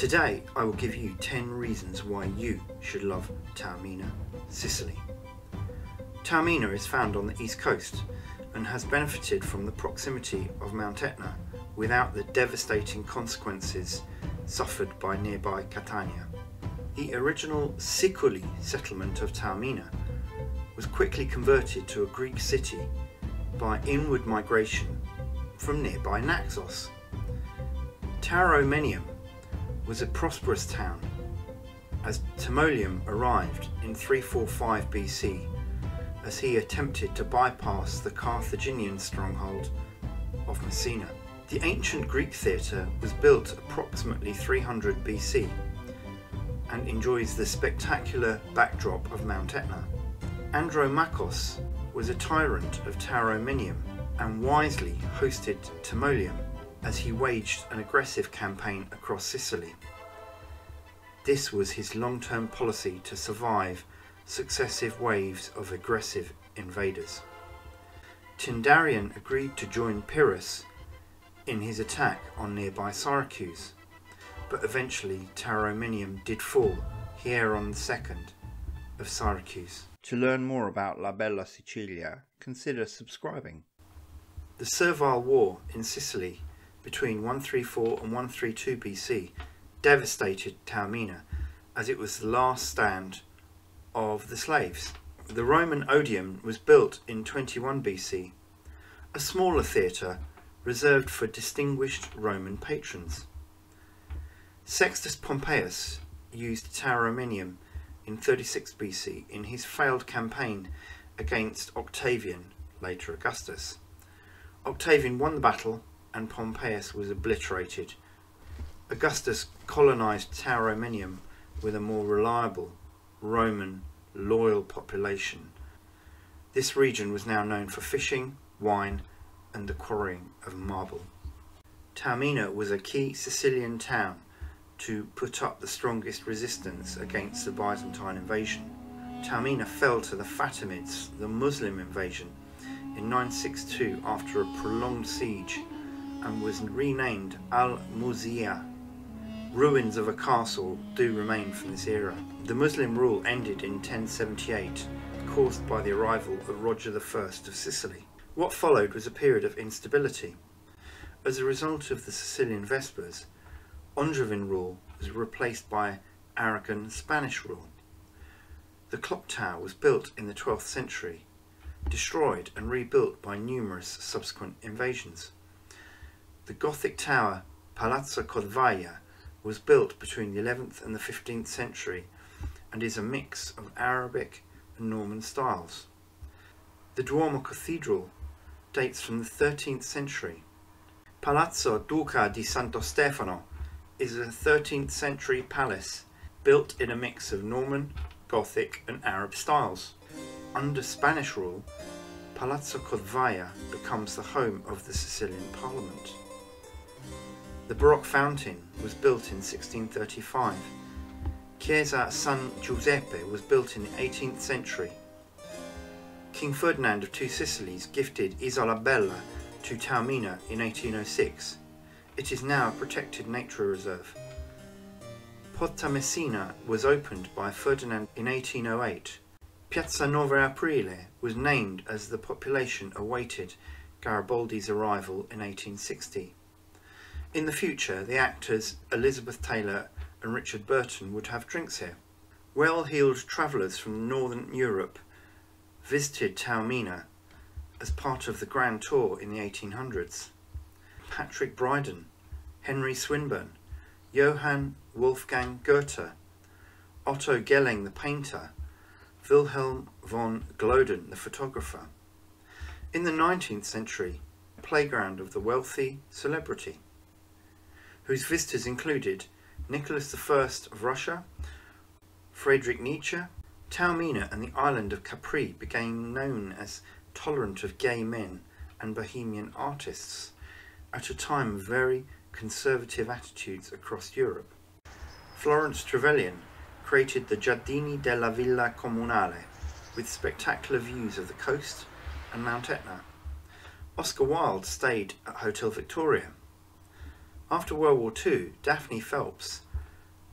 Today I will give you 10 reasons why you should love Taormina, Sicily. Taormina is found on the east coast and has benefited from the proximity of Mount Etna without the devastating consequences suffered by nearby Catania. The original Sicily settlement of Taormina was quickly converted to a Greek city by inward migration from nearby Naxos. Tauromenium was a prosperous town as Timoleon arrived in 345 BC as he attempted to bypass the Carthaginian stronghold of Messina. The ancient Greek theatre was built approximately 300 BC and enjoys the spectacular backdrop of Mount Etna. Andromachos was a tyrant of Tauromenium and wisely hosted Timoleon as he waged an aggressive campaign across Sicily. This was his long-term policy to survive successive waves of aggressive invaders. Tyndarion agreed to join Pyrrhus in his attack on nearby Syracuse, but eventually Tauromenium did fall, Hieron II of Syracuse. To learn more about La Bella Sicilia, consider subscribing. The Servile War in Sicily between 134 and 132 BC devastated Taormina as it was the last stand of the slaves. The Roman Odeum was built in 21 BC, a smaller theatre reserved for distinguished Roman patrons. Sextus Pompeius used Tauromenium in 36 BC in his failed campaign against Octavian, later Augustus. Octavian won the battle and Pompeius was obliterated. Augustus colonised Tauromenium with a more reliable Roman loyal population. This region was now known for fishing, wine and the quarrying of marble. Taormina was a key Sicilian town to put up the strongest resistance against the Byzantine invasion. Taormina fell to the Fatimids, the Muslim invasion, in 962 after a prolonged siege and was renamed Al-Muziyya. Ruins of a castle do remain from this era. The Muslim rule ended in 1078, caused by the arrival of Roger I of Sicily. What followed was a period of instability. As a result of the Sicilian Vespers, Angevin rule was replaced by Aragon Spanish rule. The clock tower was built in the 12th century, destroyed and rebuilt by numerous subsequent invasions. The Gothic tower Palazzo Corvaja was built between the 11th and the 15th century and is a mix of Arabic and Norman styles. The Duomo Cathedral dates from the 13th century. Palazzo Duca di Santo Stefano is a 13th century palace built in a mix of Norman, Gothic and Arab styles. Under Spanish rule, Palazzo Corvaja becomes the home of the Sicilian Parliament. The Baroque fountain was built in 1635. Chiesa San Giuseppe was built in the 18th century. King Ferdinand of Two Sicilies gifted Isola Bella to Taormina in 1806. It is now a protected nature reserve. Porta Messina was opened by Ferdinand in 1808. Piazza Nove Aprile was named as the population awaited Garibaldi's arrival in 1860. In the future, the actors Elizabeth Taylor and Richard Burton would have drinks here. Well-heeled travellers from Northern Europe visited Taormina as part of the Grand Tour in the 1800s. Patrick Brydone, Henry Swinburne, Johann Wolfgang Goethe, Otto Geleng the painter, Wilhelm von Gloeden the photographer. In the 19th century, playground of the wealthy celebrity whose visitors included Nicholas I of Russia, Friedrich Nietzsche, Taormina and the island of Capri became known as tolerant of gay men and bohemian artists at a time of very conservative attitudes across Europe. Florence Trevelyan created the Giardini della Villa Comunale with spectacular views of the coast and Mount Etna. Oscar Wilde stayed at Hotel Victoria after World War II, Daphne Phelps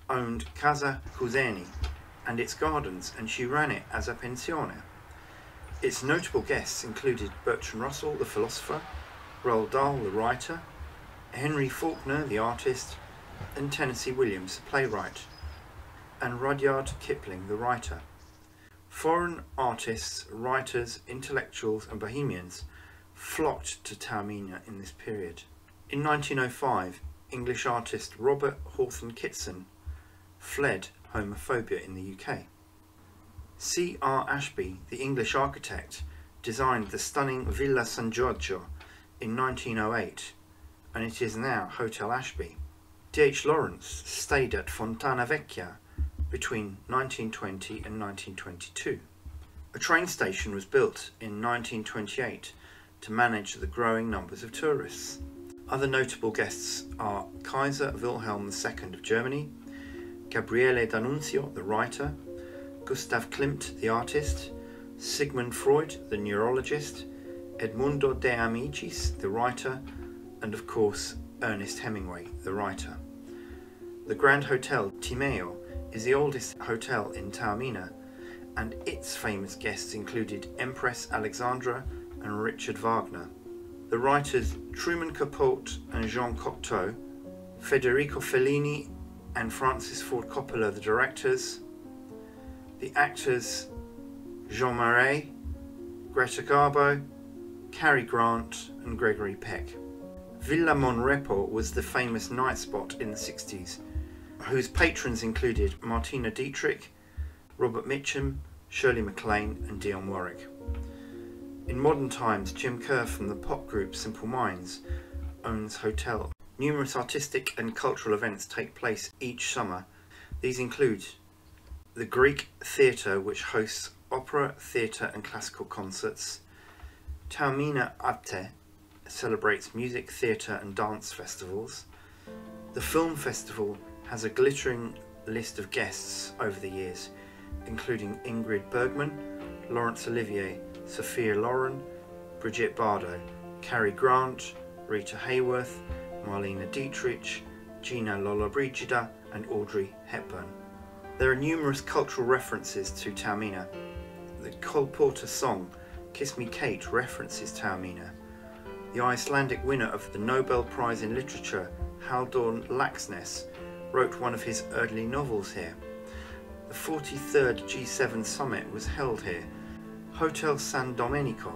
owned Casa Cuseni and its gardens, and she ran it as a pensione. Its notable guests included Bertrand Russell, the philosopher, Roald Dahl, the writer, Henry Faulkner, the artist, and Tennessee Williams, the playwright, and Rudyard Kipling, the writer. Foreign artists, writers, intellectuals, and bohemians flocked to Taormina in this period. In 1905, English artist Robert Hawthorne Kitson fled homophobia in the UK. C. R. Ashby, the English architect, designed the stunning Villa San Giorgio in 1908, and it is now Hotel Ashby. D. H. Lawrence stayed at Fontana Vecchia between 1920 and 1922. A train station was built in 1928 to manage the growing numbers of tourists. Other notable guests are Kaiser Wilhelm II of Germany, Gabriele D'Annunzio, the writer, Gustav Klimt, the artist, Sigmund Freud, the neurologist, Edmondo de Amicis, the writer, and of course Ernest Hemingway, the writer. The Grand Hotel Timeo is the oldest hotel in Taormina, and its famous guests included Empress Alexandra and Richard Wagner. The writers Truman Capote and Jean Cocteau, Federico Fellini and Francis Ford Coppola, the directors, the actors Jean Marais, Greta Garbo, Cary Grant, and Gregory Peck. Villa Monrepo was the famous night spot in the 60s, whose patrons included Martina Dietrich, Robert Mitchum, Shirley MacLaine, and Dionne Warwick. In modern times, Jim Kerr from the pop group Simple Minds owns Hotel. Numerous artistic and cultural events take place each summer. These include the Greek Theatre, which hosts opera, theatre, and classical concerts. Taormina Arte celebrates music, theatre, and dance festivals. The Film Festival has a glittering list of guests over the years, including Ingrid Bergman, Laurence Olivier, Sophia Loren, Brigitte Bardot, Cary Grant, Rita Hayworth, Marlene Dietrich, Gina Lollobrigida, and Audrey Hepburn. There are numerous cultural references to Taormina. The Cole Porter song Kiss Me Kate references Taormina. The Icelandic winner of the Nobel Prize in Literature, Halldór Laxness, wrote one of his early novels here. The 43rd G7 summit was held here. Hotel San Domenico,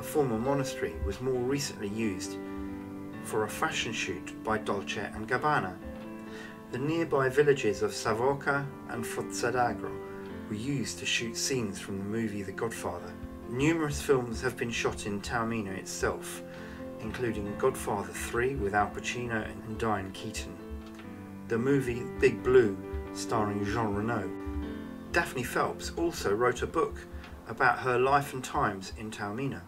a former monastery, was more recently used for a fashion shoot by Dolce & Gabbana. The nearby villages of Savoca and Forza d'Agrò were used to shoot scenes from the movie The Godfather. Numerous films have been shot in Taormina itself, including Godfather 3 with Al Pacino and Diane Keaton, the movie Big Blue starring Jean Reno. Daphne Phelps also wrote a book about her life and times in Taormina.